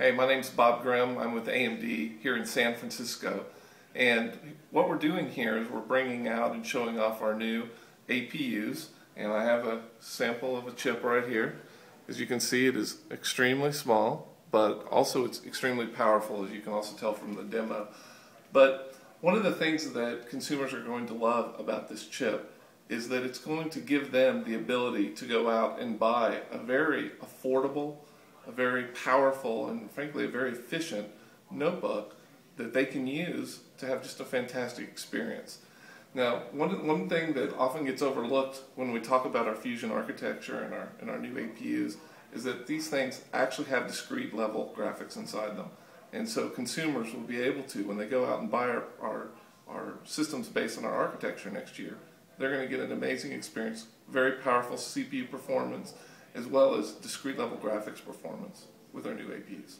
Hey, my name's Bob Grim. I'm with AMD here in San Francisco. And what we're doing here is we're bringing out and showing off our new APUs. And I have a sample of a chip right here. As you can see, it is extremely small, but also it's extremely powerful, as you can also tell from the demo. But one of the things that consumers are going to love about this chip is that it's going to give them the ability to go out and buy a very affordable, a very powerful, and frankly, a very efficient notebook that they can use to have just a fantastic experience. Now, one, one thing that often gets overlooked when we talk about our Fusion architecture and our, and our new APUs is that these things actually have discrete level graphics inside them. And so consumers will be able to, when they go out and buy our, our, our systems based on our architecture next year, they're going to get an amazing experience, very powerful CPU performance, as well as discrete level graphics performance with our new APUs.